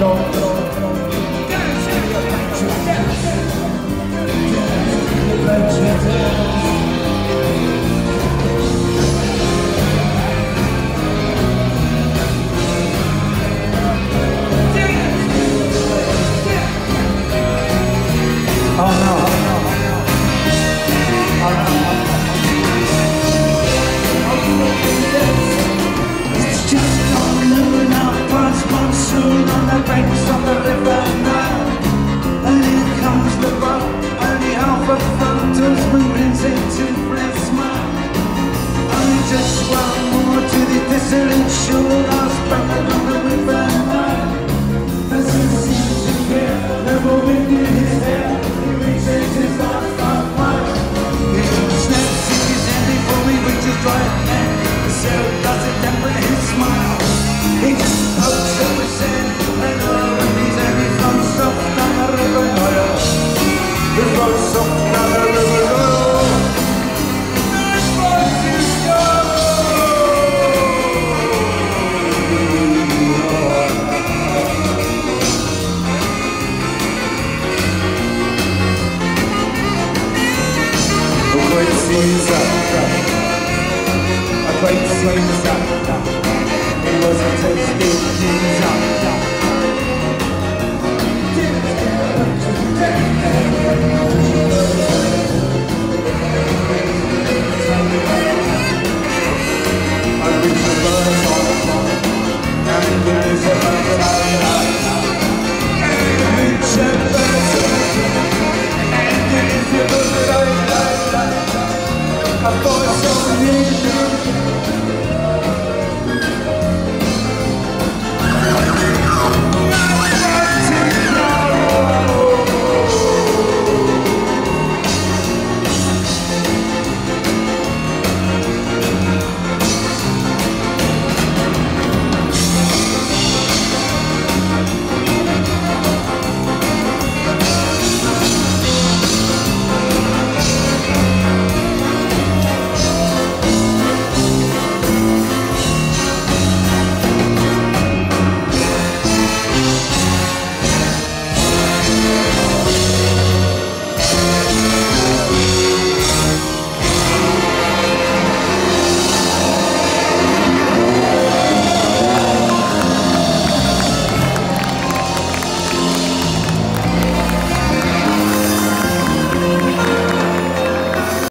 no. Past on the banks of the river Nile. And here comes the boat, only half a photos moving into red smile. Only just one more to the desolate shore, buried on the river Nile. As he seems to hear the wind in his hair, he reaches his last fire. He snaps his hand before he reaches dry land. So does it dampen his smile? The floor, and there's a bird I like. And reach the birds on the floor, and there's a bird I like. I thought